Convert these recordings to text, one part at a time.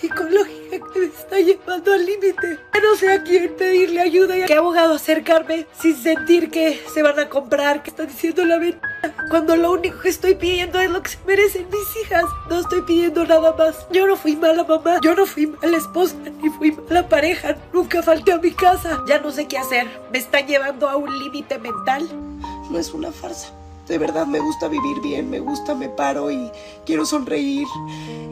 psicológica que me está llevando al límite. No sé a quién pedirle ayuda y a qué abogado acercarme sin sentir que se van a comprar, que están diciendo la verdad. Cuando lo único que estoy pidiendo es lo que se merecen mis hijas. No estoy pidiendo nada más. Yo no fui mala mamá, yo no fui mala esposa, ni fui mala pareja. Nunca falté a mi casa. Ya no sé qué hacer. Me están llevando a un límite mental. No es una farsa. De verdad me gusta vivir bien, me gusta, me paro y quiero sonreír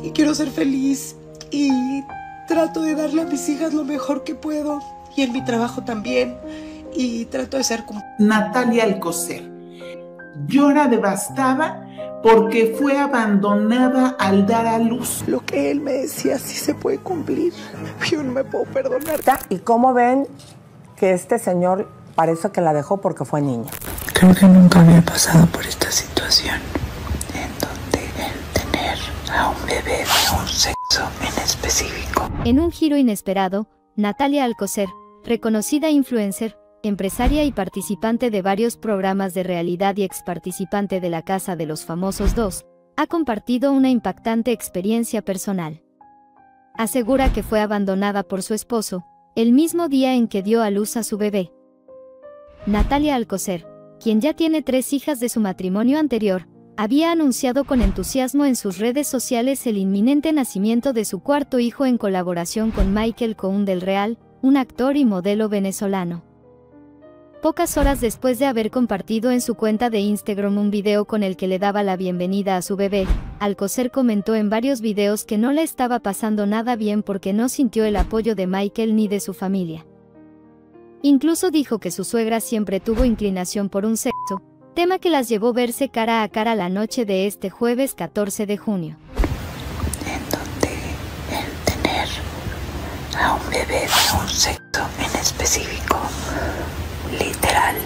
y quiero ser feliz y trato de darle a mis hijas lo mejor que puedo y en mi trabajo también y trato de ser como Natalia Alcocer llora devastada porque fue abandonada al dar a luz. Lo que él me decía sí se puede cumplir. Yo no me puedo perdonar. ¿Y cómo ven que este señor parece que la dejó porque fue niña? Creo que nunca había pasado por esta situación en donde el tener a un bebé de un sexo en específico. En un giro inesperado, Natalia Alcocer, reconocida influencer, empresaria y participante de varios programas de realidad y ex participante de la Casa de los Famosos 2, ha compartido una impactante experiencia personal. Asegura que fue abandonada por su esposo, el mismo día en que dio a luz a su bebé. Natalia Alcocer, quien ya tiene tres hijas de su matrimonio anterior, había anunciado con entusiasmo en sus redes sociales el inminente nacimiento de su cuarto hijo en colaboración con Michael Cohn del Real, un actor y modelo venezolano. Pocas horas después de haber compartido en su cuenta de Instagram un video con el que le daba la bienvenida a su bebé, Alcocer comentó en varios videos que no le estaba pasando nada bien porque no sintió el apoyo de Michael ni de su familia. Incluso dijo que su suegra siempre tuvo inclinación por un sexo, tema que las llevó verse cara a cara la noche de este jueves 14 de junio. En donde el tener a un bebé de un sexo en específico, literal.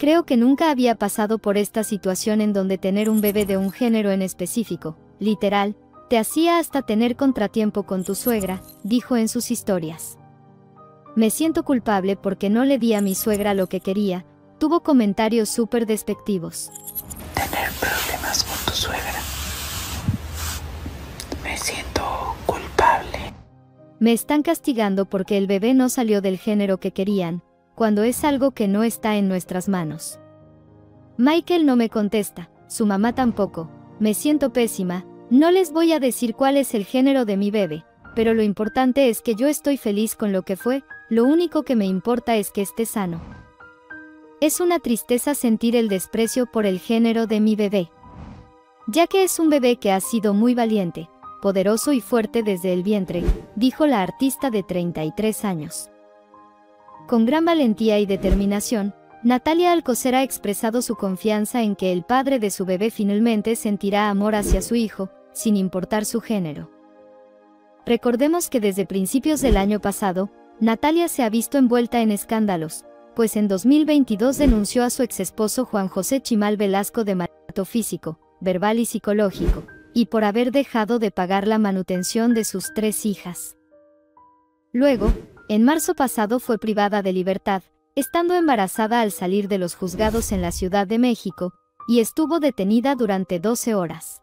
Creo que nunca había pasado por esta situación en donde tener un bebé de un género en específico, literal, te hacía hasta tener contratiempo con tu suegra, dijo en sus historias. Me siento culpable porque no le di a mi suegra lo que quería, tuvo comentarios súper despectivos. Tener problemas con tu suegra. Me siento culpable. Me están castigando porque el bebé no salió del género que querían, cuando es algo que no está en nuestras manos. Michael no me contesta, su mamá tampoco, me siento pésima, no les voy a decir cuál es el género de mi bebé, pero lo importante es que yo estoy feliz con lo que fue, lo único que me importa es que esté sano. Es una tristeza sentir el desprecio por el género de mi bebé. Ya que es un bebé que ha sido muy valiente, poderoso y fuerte desde el vientre, dijo la artista de 33 años. Con gran valentía y determinación, Natalia Alcocer ha expresado su confianza en que el padre de su bebé finalmente sentirá amor hacia su hijo, sin importar su género. Recordemos que desde principios del año pasado, Natalia se ha visto envuelta en escándalos, pues en 2022 denunció a su exesposo Juan José Chimal Velasco de maltrato físico, verbal y psicológico, y por haber dejado de pagar la manutención de sus tres hijas. Luego, en marzo pasado fue privada de libertad, estando embarazada al salir de los juzgados en la Ciudad de México, y estuvo detenida durante 12 horas.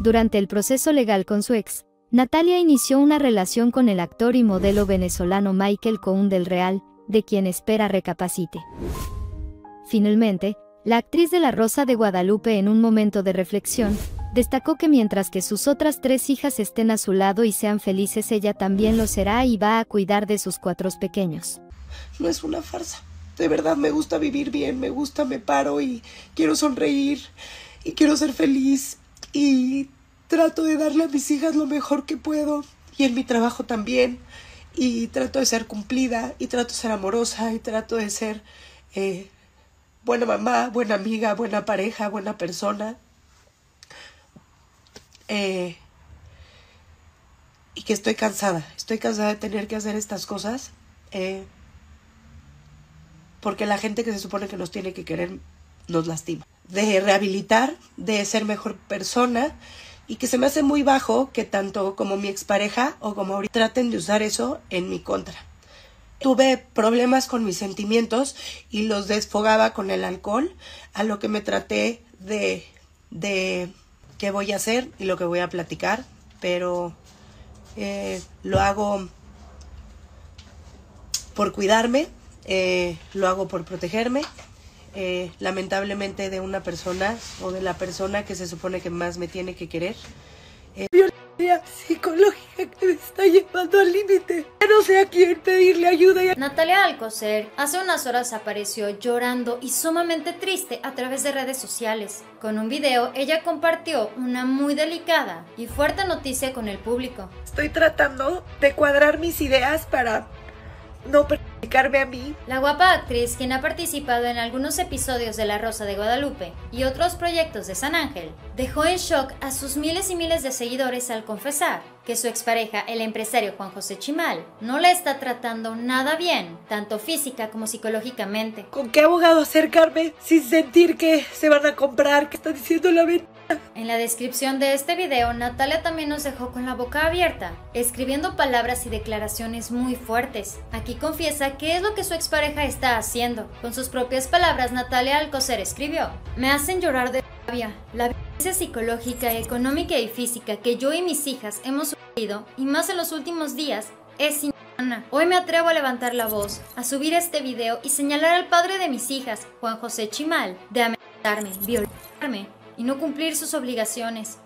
Durante el proceso legal con su ex, Natalia inició una relación con el actor y modelo venezolano Michael Cohn del Real, de quien espera recapacite. Finalmente, la actriz de La Rosa de Guadalupe en un momento de reflexión, destacó que mientras que sus otras tres hijas estén a su lado y sean felices, ella también lo será y va a cuidar de sus cuatro pequeños. No es una farsa. De verdad me gusta vivir bien, me gusta, me paro y quiero sonreír y quiero ser feliz y trato de darle a mis hijas lo mejor que puedo y en mi trabajo también y trato de ser cumplida y trato de ser amorosa y trato de ser eh, buena mamá, buena amiga, buena pareja, buena persona. Eh, y que estoy cansada, estoy cansada de tener que hacer estas cosas eh, porque la gente que se supone que nos tiene que querer nos lastima. De rehabilitar, de ser mejor persona y que se me hace muy bajo que tanto como mi expareja o como ahorita traten de usar eso en mi contra. Tuve problemas con mis sentimientos y los desfogaba con el alcohol, a lo que me traté de, de qué voy a hacer y lo que voy a platicar pero eh, lo hago por cuidarme, eh, lo hago por protegerme. Eh, lamentablemente de una persona o de la persona que se supone que más me tiene que querer. Eh, violencia psicológica que me está llevando al límite. No sé a quién pedirle ayuda. Natalia Alcocer hace unas horas apareció llorando y sumamente triste a través de redes sociales. Con un video, ella compartió una muy delicada y fuerte noticia con el público. Estoy tratando de cuadrar mis ideas para no perjudicarme a mí. La guapa actriz, quien ha participado en algunos episodios de La Rosa de Guadalupe y otros proyectos de San Ángel, dejó en shock a sus miles y miles de seguidores al confesar que su expareja, el empresario Juan José Chimal, no la está tratando nada bien, tanto física como psicológicamente. ¿Con qué abogado acercarme sin sentir que se van a comprar? ¿Qué está diciendo la venta? En la descripción de este video, Natalia también nos dejó con la boca abierta, escribiendo palabras y declaraciones muy fuertes. Aquí confiesa qué es lo que su expareja está haciendo. Con sus propias palabras, Natalia Alcocer escribió: Me hacen llorar de rabia. La violencia psicológica, económica y física que yo y mis hijas hemos sufrido, y más en los últimos días, es inhumana. Hoy me atrevo a levantar la voz, a subir este video y señalar al padre de mis hijas, Juan José Chimal, de amenazarme, violarme y no cumplir sus obligaciones.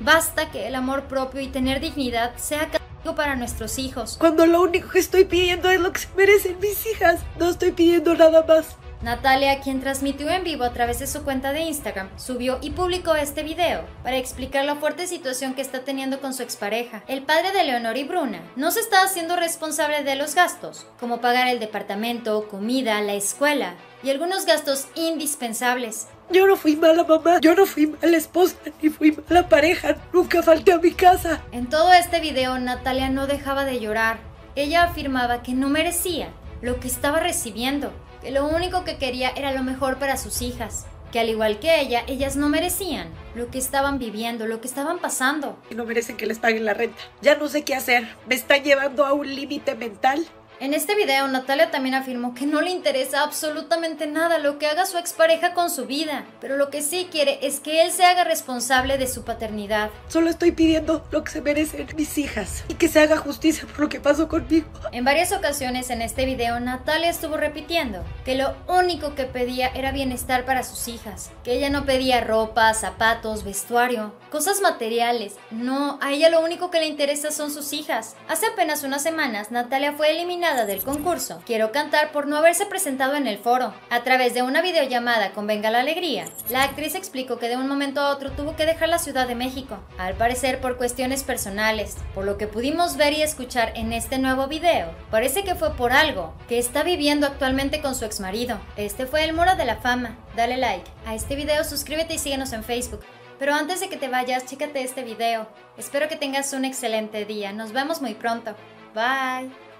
Basta que el amor propio y tener dignidad sea castigo para nuestros hijos. Cuando lo único que estoy pidiendo es lo que se merecen mis hijas. No estoy pidiendo nada más. Natalia, quien transmitió en vivo a través de su cuenta de Instagram, subió y publicó este video para explicar la fuerte situación que está teniendo con su expareja. El padre de Leonor y Bruna no se está haciendo responsable de los gastos, como pagar el departamento, comida, la escuela y algunos gastos indispensables. Yo no fui mala mamá, yo no fui mala esposa, ni fui mala pareja, nunca falté a mi casa. En todo este video, Natalia no dejaba de llorar. Ella afirmaba que no merecía lo que estaba recibiendo, que lo único que quería era lo mejor para sus hijas, que al igual que ella, ellas no merecían lo que estaban viviendo, lo que estaban pasando. No merecen que les paguen la renta. Ya no sé qué hacer. Me están llevando a un límite mental. En este video, Natalia también afirmó que no le interesa absolutamente nada lo que haga su expareja con su vida, pero lo que sí quiere es que él se haga responsable de su paternidad. Solo estoy pidiendo lo que se merecen mis hijas y que se haga justicia por lo que pasó conmigo. En varias ocasiones en este video, Natalia estuvo repitiendo que lo único que pedía era bienestar para sus hijas, que ella no pedía ropa, zapatos, vestuario, cosas materiales. No, a ella lo único que le interesa son sus hijas. Hace apenas unas semanas, Natalia fue eliminada del concurso Quiero cantar por no haberse presentado en el foro. A través de una videollamada con Venga la Alegría, la actriz explicó que de un momento a otro tuvo que dejar la Ciudad de México, al parecer por cuestiones personales. Por lo que pudimos ver y escuchar en este nuevo video, parece que fue por algo que está viviendo actualmente con su exmarido. Este fue el Muro de la Fama. Dale like a este video, suscríbete y síguenos en Facebook. Pero antes de que te vayas, chécate este video. Espero que tengas un excelente día. Nos vemos muy pronto. Bye.